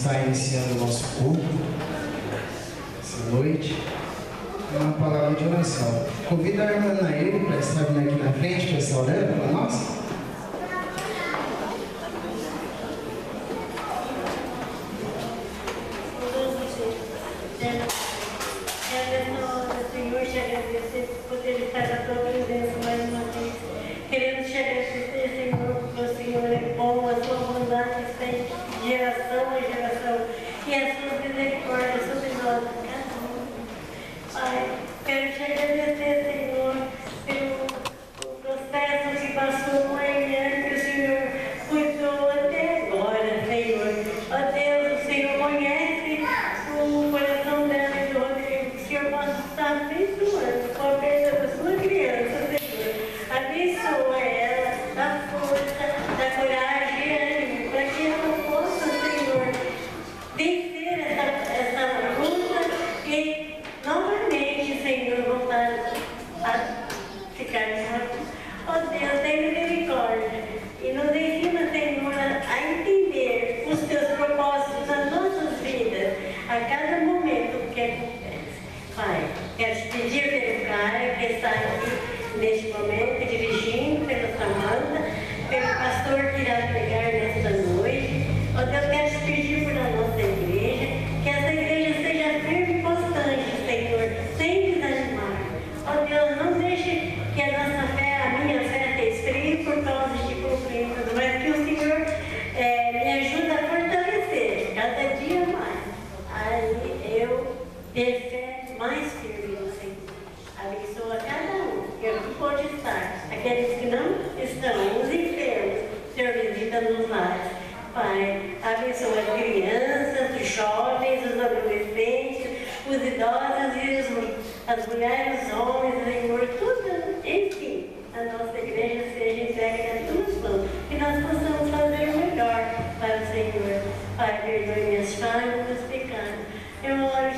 está iniciando o nosso culto, essa noite, é uma palavra de oração. Convido a irmã Nair para estar vindo aqui na frente, para estar orando para nós. Senhor, te agradecer por poder estar na tua presença mais uma vez. Queremos te agradecer. que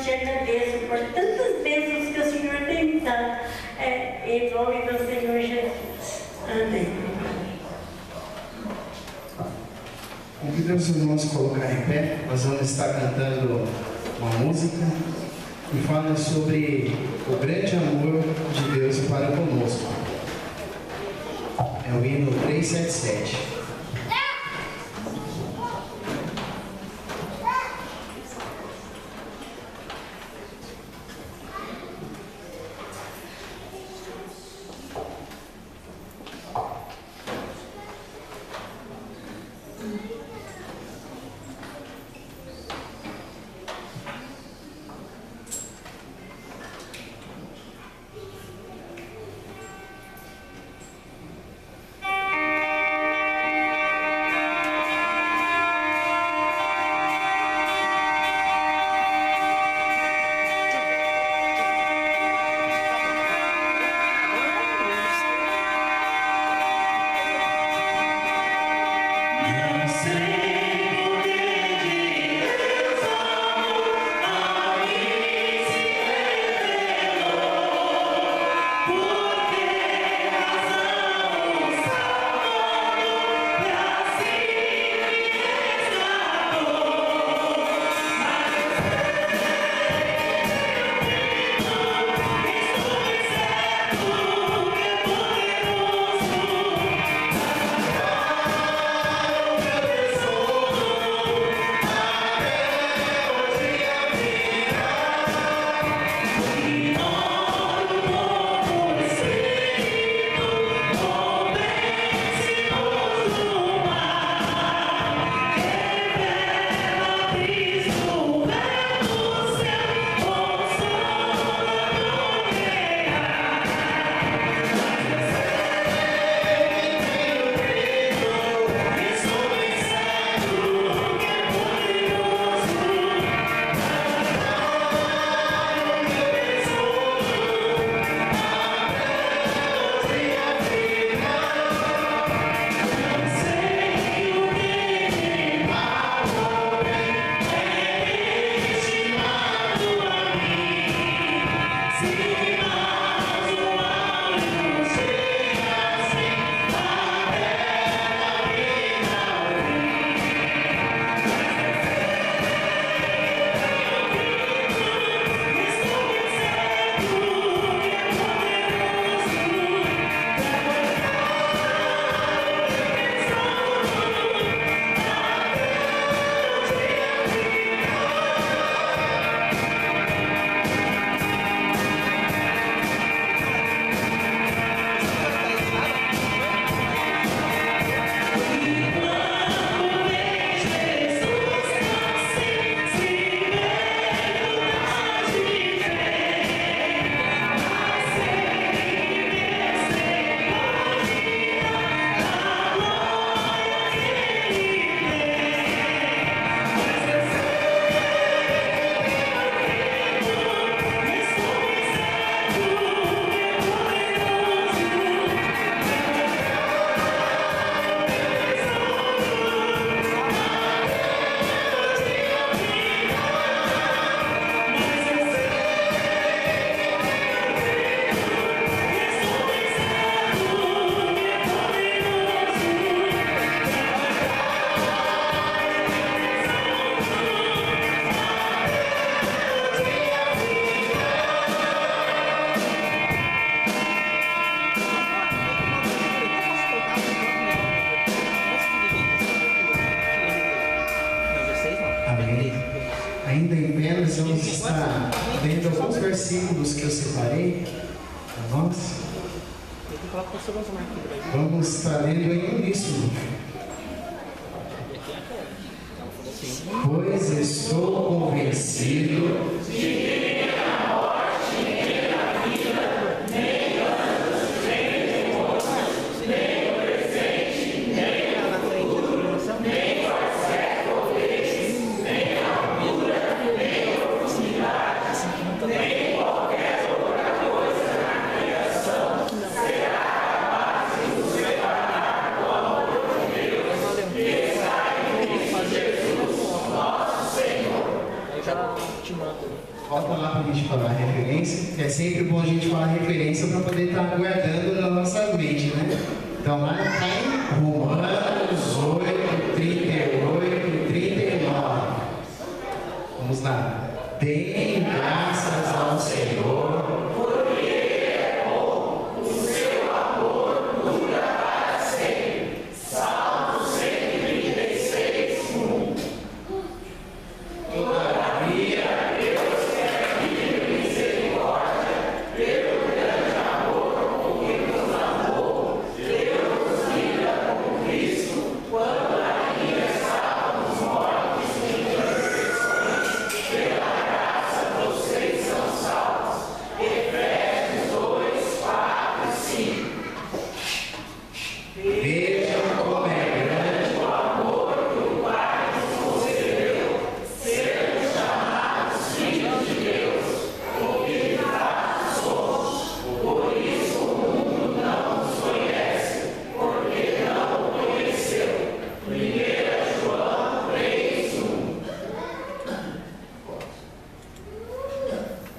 te agradeço por tantas bênçãos que o Senhor tem me dado. É, em nome do Senhor Jesus. Amém. Convido os irmãos a colocar em pé. Nós vamos estar cantando uma música que fala sobre o grande amor de Deus para conosco. É o hino 377. Vamos estar lendo em uníssono. Pois estou convencido de que Volta lá para a gente falar referência, é sempre bom a gente falar referência para poder estar tá guardando na nossa mente, né? Então lá está em Romanos 8, 38, 39. Vamos lá. Deem graças ao Senhor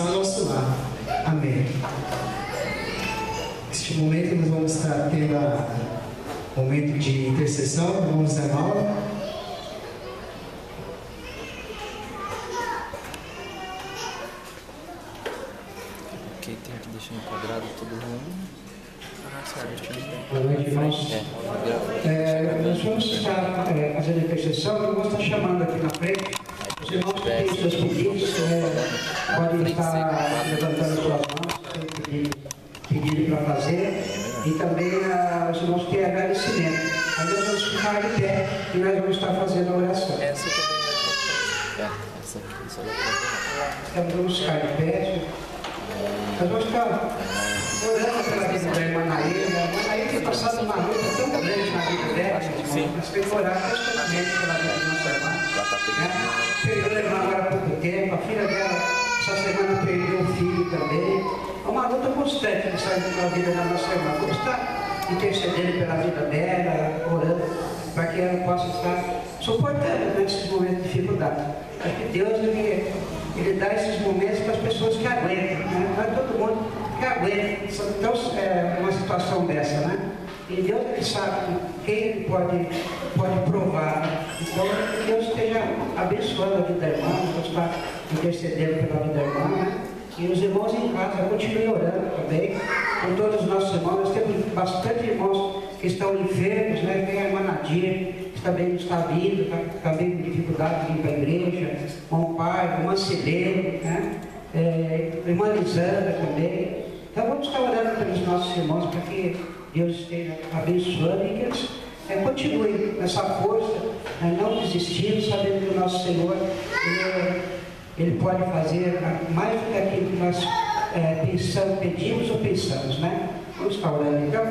ao nosso lado. Amém. Neste momento nós vamos estar tendo um momento de intercessão, vamos Zé Mauro. Ok, tem que deixar enquadrado todo mundo. Boa noite, irmãos. É, é, nós vamos estar é, fazendo intercessão, eu vou estar chamando aqui na frente os irmãos que têm seus pedidos. É, podem estar levantando suas mãos, tem pedido para fazer, e também os irmãos têm agradecimento. Aí nós vamos ficar de pé e nós vamos estar fazendo a oração. Essa também é essa aqui, só Então vamos ficar de pé. Nós vamos estar orando pela vida da irmã Naíra. A irmã Naíra tem passado uma luta tão grande na vida dela, irmão. Nós temos que orar constantemente pela vida da nossa irmã. Né? Perdeu a irmã agora há pouco tempo, a filha dela essa semana perdeu o filho também. É uma luta constante que sai na vida da nossa irmã. Vamos estar intercedendo pela vida dela, orando, para que ela possa estar suportando nesses momentos de dificuldade. Acho que Deus ele, ele dá esses momentos para as pessoas que aguentam. Né? Não é todo mundo que aguenta então, é, uma situação dessa, né? E Deus ele sabe quem ele pode, pode provar. Então, que Deus esteja abençoando a vida da irmã, Deus está intercedendo pela vida da irmã. Né? E os irmãos em casa continuem orando também por todos os nossos irmãos. Nós temos bastante irmãos que estão enfermos, né? Tem a irmã Nadir, que também está vindo, está também com dificuldade de ir para a igreja, irmão pai, irmã Celene, né? É, irmã Lisandra também. Então vamos estar orando pelos nossos irmãos para que Deus esteja abençoando e que eles é, continuem nessa força, né, não desistindo, sabendo que o nosso Senhor ele, ele pode fazer mais do que aquilo que nós é, pensamos, pedimos ou pensamos, né? Vamos estar orando então.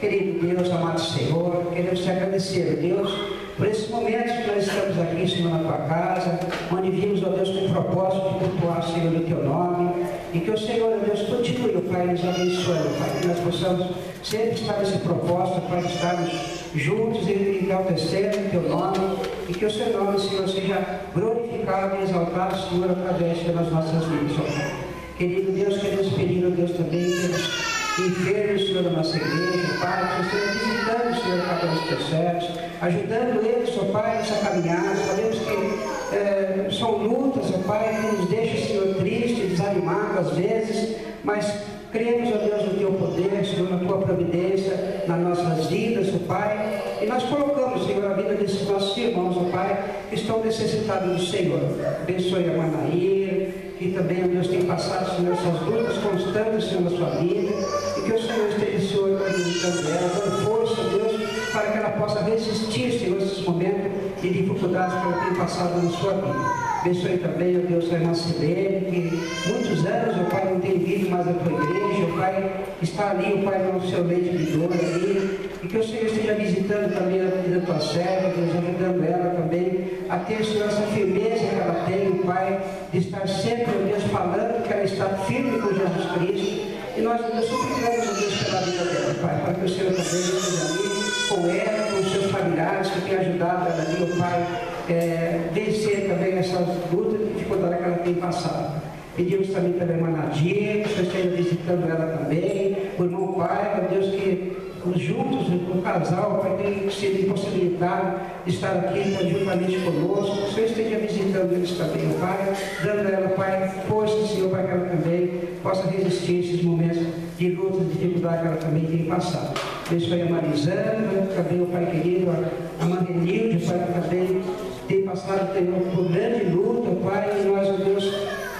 Querido Deus, amado Senhor, queremos te agradecer, Deus, por esses momentos que nós estamos aqui, Senhor, na tua casa, onde vimos, ó Deus, com o propósito de cultuar, Senhor, o teu nome. E que o Senhor, Deus, continue, Pai, nos abençoando, Pai, que nós possamos sempre estar nesse propósito, de estarmos juntos e enaltecendo o Teu nome, e que o Seu nome, Senhor, seja glorificado e exaltado, Senhor, através das nossas vidas, ó. Querido Deus, queremos pedir, ó Deus, também pelos enfermos, Senhor, da nossa igreja, Pai, que Senhor visitando, Senhor, cada um dos teus servos, ajudando eles, ó Pai, nessa caminhada. Sabemos que é, são lutas, ó Pai, que nos deixam, Senhor, tristes, desanimados às vezes, mas cremos, ó Deus, no Teu poder, Senhor, na Tua providência, nas nossas vidas, ó Pai, e nós colocamos, Senhor, a vida desses nossos irmãos, ó Pai, que estão necessitados do Senhor. Abençoe a Manaíra, que também, ó Deus, tem passado, Senhor, essas lutas constantes, Senhor, na sua vida, e que o Senhor esteja, Senhor, alimentando ela, dando força, Deus, para que ela possa resistir, Senhor, esses momentos de dificuldades que ela tem passado na sua vida. Abençoe também, ó Deus, a irmã Sibeli, que muitos anos, ó Pai, não tem vindo mais à tua igreja, ó Pai, está ali, ó Pai, no seu leite de dor ali, e que o Senhor esteja visitando também a vida da tua serva, Deus, ajudando ela também a ter, essa firmeza que ela tem, ó Pai, de estar sempre, ó Deus, falando que ela está firme com Jesus Cristo, e nós, Deus, suplicamos, ó Deus, pela vida dela, Pai, para que o Senhor também esteja ali com ela, com os seus familiares que têm ajudado ela ali, ó Pai, é, vencer também essas lutas e dificuldades que ela tem passado. Pedimos também pela irmã Nadia, que esteja visitando ela também, o irmão Pai, ó Deus, que os juntos, o casal, Pai, tem sido impossibilitado de estar aqui juntamente conosco. Que o Senhor esteja visitando eles também, Pai, dando a ela, Pai, força, Senhor, para que ela também possa resistir a esses momentos de luta, de dificuldade que ela também tem passado. Abençoe a Marisana, também o Pai querido, a Marenilde, Pai, também tem passado por grande luta, Pai, e nós, ó Deus,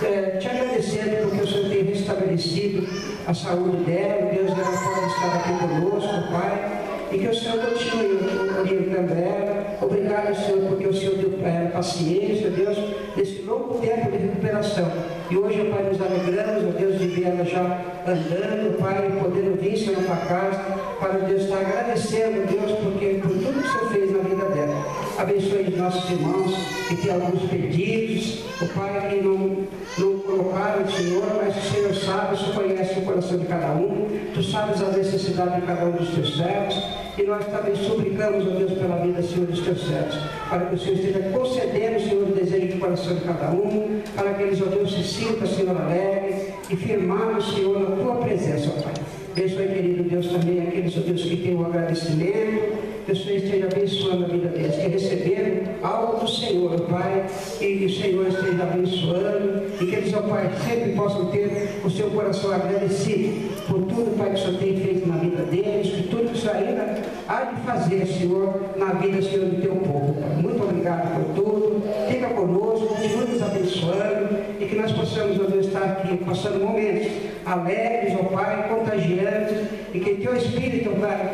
é, te agradecendo porque o Senhor tem restabelecido a saúde dela, Deus, ela pode estar aqui conosco, Pai, e que o Senhor continue orientando ela. Obrigado, Senhor, porque o Senhor deu para ela paciência, Deus, nesse longo tempo de recuperação. E hoje, Pai, nos alegramos, ó Deus, de ver ela já andando, Pai, podendo vir, Senhor, tua casa, para Deus estar agradecendo, Deus, porque por tudo que o Senhor fez na vida dela. Abençoe os nossos irmãos que têm alguns pedidos, o Pai que não, não colocaram o Senhor, mas o Senhor sabe, o Senhor conhece o coração de cada um, Tu sabes a necessidade de cada um dos teus servos, e nós também suplicamos, ó Deus, pela vida, Senhor, dos teus servos, para que o Senhor esteja concedendo, Senhor, o desejo do coração de cada um, para que eles, ó Deus, se sintam, Senhor, alegres e firmados, Senhor, na tua presença, ó Pai. Abençoe, querido Deus, também aqueles, ó Deus, que têm um agradecimento, que o Senhor esteja abençoando a vida deles, que receberam algo do Senhor, Pai, e que o Senhor esteja abençoando, e que eles, ó Pai, sempre possam ter o seu coração agradecido por tudo, Pai, que o Senhor tem feito na vida deles, por tudo que o Senhor ainda há de fazer, Senhor, na vida, Senhor, do teu povo. Pai. Muito obrigado por tudo. Fica conosco, continue nos abençoando e que nós possamos, ó Deus, estar aqui passando momentos alegres, ó Pai, contagiantes, e que teu Espírito,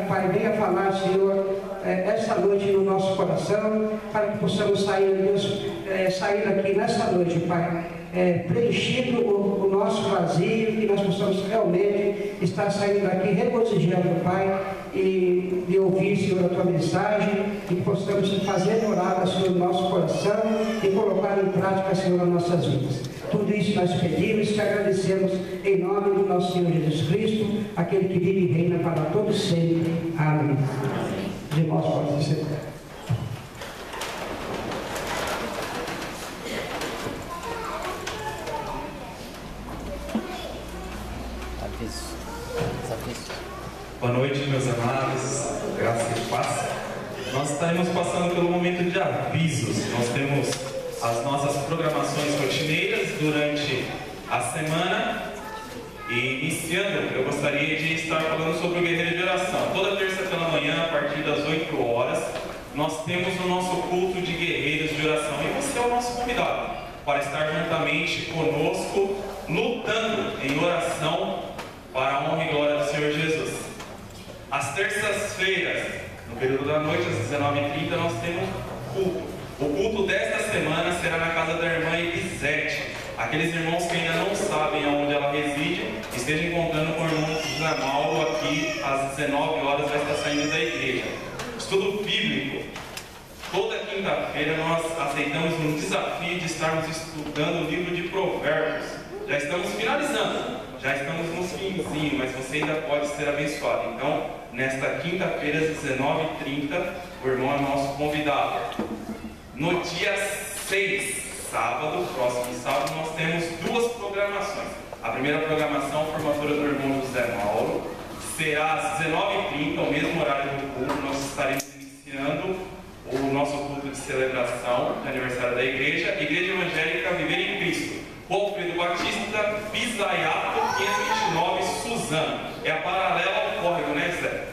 Pai venha falar, Senhor, eh, essa noite no nosso coração, para que possamos sair, Deus, eh, sair daqui nessa noite, Pai, eh, preenchido o, o nosso vazio, que nós possamos realmente estar saindo daqui regozijando, Pai, e, e ouvir, Senhor, a tua mensagem, e que possamos fazer morada, Senhor, no nosso coração e colocar em prática, Senhor, nas nossas vidas. Tudo isso nós pedimos e agradecemos em nome do nosso Senhor Jesus Cristo, aquele que vive e reina para todos sempre. Amém. Os irmãos podem ser. Aviso. Aviso. Boa noite, meus amados, graças e paz. Nós estaremos passando pelo momento de avisos. Nós temos as nossas programações rotineiras durante a semana. E iniciando, eu gostaria de estar falando sobre o Guerreiro de Oração. Toda terça pela manhã, a partir das 8 horas, nós temos o nosso culto de guerreiros de oração. E você é o nosso convidado para estar juntamente conosco, lutando em oração para a honra e glória do Senhor Jesus. Às terças-feiras, no período da noite, às 19h30, nós temos culto. O culto desta semana será na casa da irmã Elisete. Aqueles irmãos que ainda não sabem aonde ela reside, estejam encontrando com o irmão José Mauro aqui às 19 horas, vai estar saindo da igreja. Estudo bíblico. Toda quinta-feira nós aceitamos um desafio de estarmos estudando o livro de Provérbios. Já estamos finalizando, já estamos no finzinho, mas você ainda pode ser abençoado. Então, nesta quinta-feira, às 19h30, o irmão é nosso convidado. No dia 6, sábado, próximo sábado, nós temos duas programações. Primeira programação, formatura do irmão José Mauro, será às 19h30, o mesmo horário do culto, nós estaremos iniciando o nosso culto de celebração aniversário da igreja, Igreja Evangélica Viver em Cristo. Alfredo Batista, Bisaiato 529, Suzano. É a paralela ao córrego, né, Zé?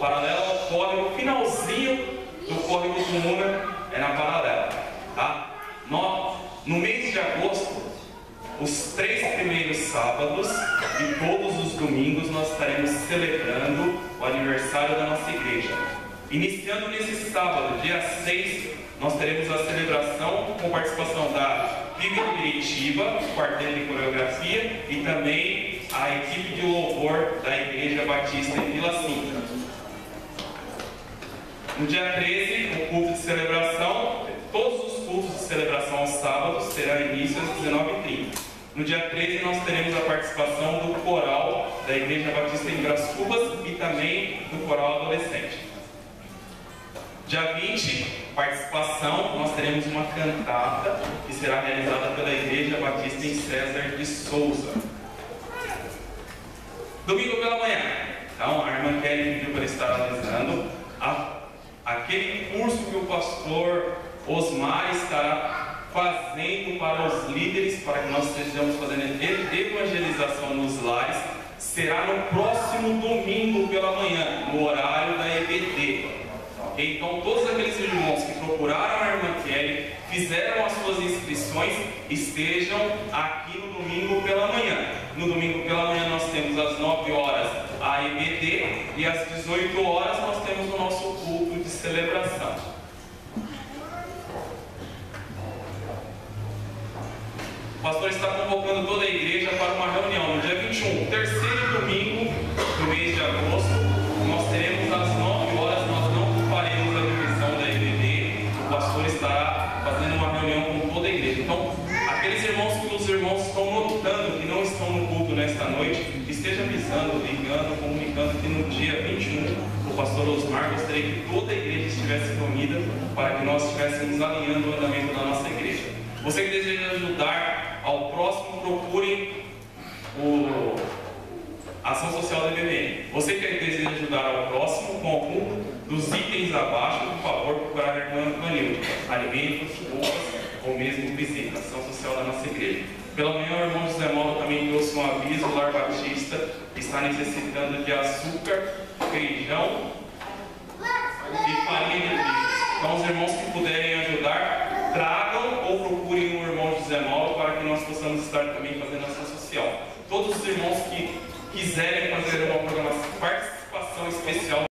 Paralela ao córrego, finalzinho do córrego do Muna é na paralela, tá? No, no mês de agosto, os três primeiros sábados e todos os domingos nós estaremos celebrando o aniversário da nossa igreja. Iniciando nesse sábado, dia 6, nós teremos a celebração com participação da Vive Curitiba, quarteto de coreografia e também a equipe de louvor da Igreja Batista em Vila Cinca. No dia 13, o culto de celebração, todos os cultos de celebração aos sábados serão início às 19h30. No dia 13, nós teremos a participação do coral da Igreja Batista em Bras Cubas e também do coral adolescente. Dia 20, participação, nós teremos uma cantata que será realizada pela Igreja Batista em César de Souza. Domingo pela manhã, então a irmã Kelly pediu para estar avisando a, aquele curso que o pastor Osmar estará fazendo para os líderes, para que nós estejamos fazendo evangelização nos lares, será no próximo domingo pela manhã, no horário da EBD. Então, todos aqueles irmãos que procuraram a irmã Kelly, fizeram as suas inscrições, estejam aqui no domingo pela manhã. No domingo pela manhã nós temos às 9 horas a EBD e às 18 horas nós temos o nosso culto de celebração. Ao próximo, procure o a Ação Social da IBM. Você que deseja ajudar ao próximo com algum dos itens abaixo, por favor, procurar a irmã Vanilda. Alimentos, roupas ou mesmo visita, Ação Social da nossa igreja. Pela manhã, o irmão José Mauro também trouxe um aviso, o Lar Batista está necessitando de açúcar, feijão e farinha de. Então, os irmãos que puderem ajudar, tragam ou procurem o irmão José Mauro possamos estar também fazendo ação social. Todos os irmãos que quiserem fazer uma participação especial